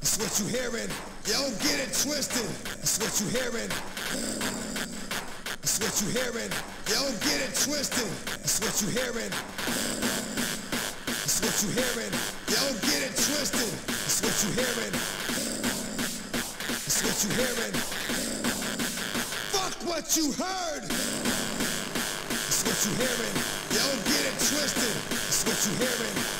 That's what you hearing. Yo, get it twisted. That's what you hearing. That's what you hearing. Yo, get it twisted. That's what you hearing. That's what you hearing. Yo, get it twisted. That's what you hearing. That's what you hearing. Fuck what you heard. That's what you hearing. Yo, get it twisted. That's what you hearing.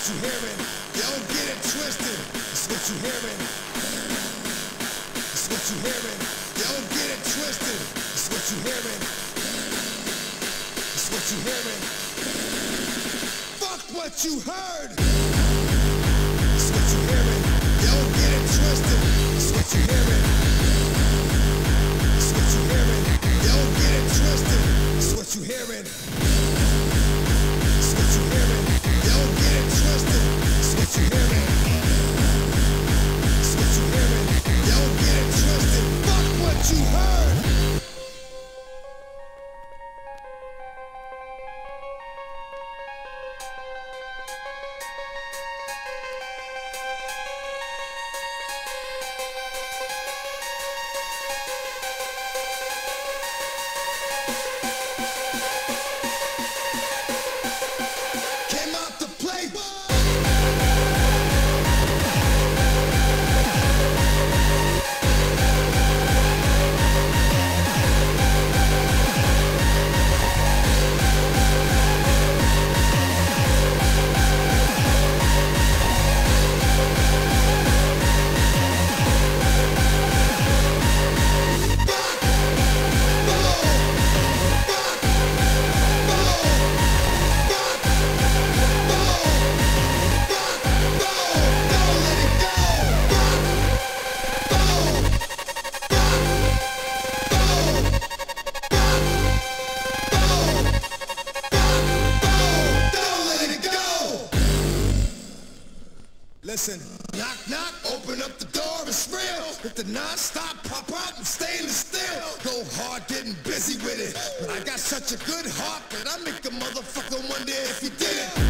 What you hearing. Yo, get it twisted. That's what you hearing. That's what you hearing. Yo, get it twisted. That's what you hearing. That's what you hearing. Fuck what you heard. That's what you hearing. Yo, get it twisted. That's what you hearing. That's what you hearing. Yo, Listen, knock, knock, open up the door, it's real. Hit the non-stop, pop out and stainless steel. Go hard, getting busy with it. But I got such a good heart that I make a motherfucker wonder if you did it.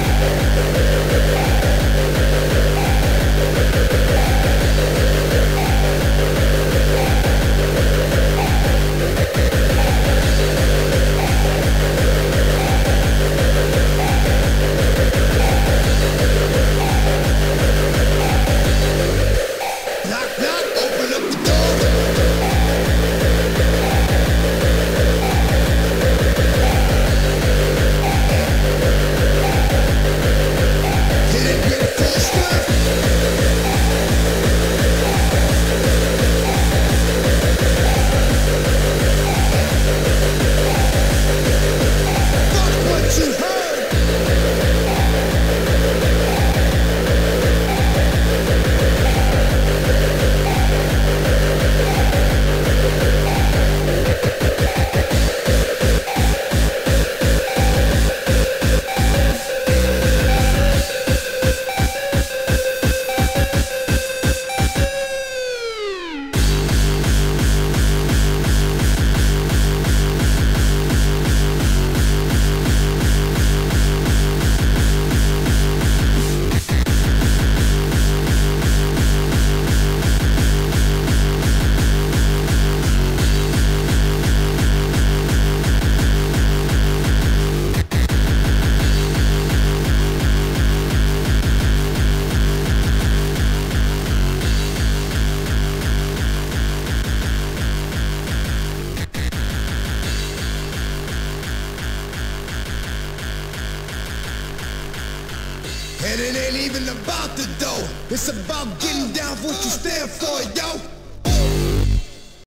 And it ain't even about the dough. It's about getting down for what you stand for, yo.